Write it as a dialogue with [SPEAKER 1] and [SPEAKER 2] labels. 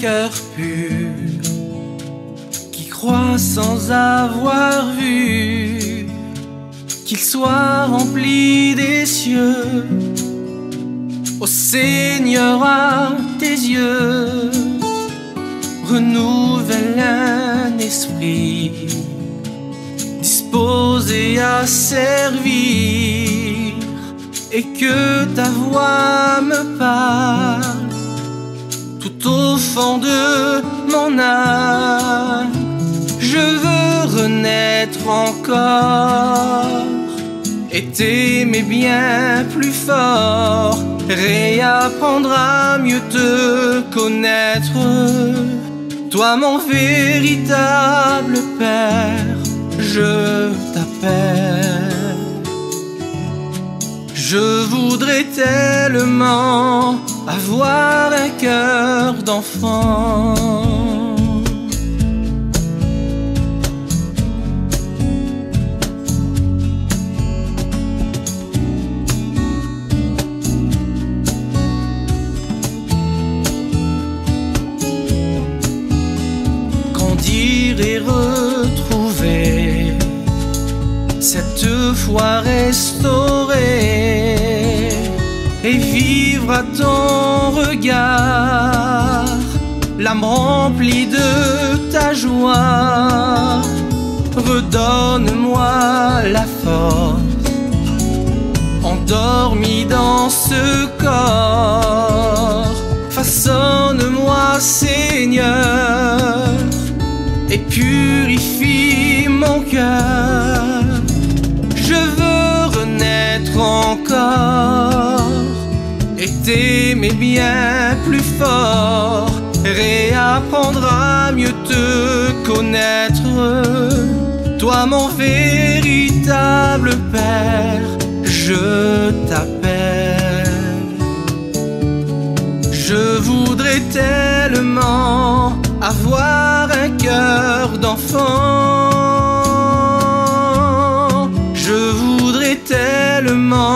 [SPEAKER 1] cœur pur qui croit sans avoir vu qu'il soit rempli des cieux. Ô Seigneur, à tes yeux, renouvelle un esprit disposé à servir et que ta voix me parle au fond de mon âme. Je veux renaître encore et t'aimer bien plus fort, réapprendre à mieux te connaître. Toi mon véritable Je voudrais tellement avoir un cœur d'enfant. Grandir et retrouver cette foi restaurée vivre à ton regard, l'âme remplie de ta joie. Redonne-moi la force, endormi dans ce corps. Façonne-moi, Seigneur, t'aimer bien plus fort, réapprendre à mieux te connaître. Toi, mon véritable Père, je t'appelle. Je voudrais tellement avoir un cœur d'enfant. Je voudrais tellement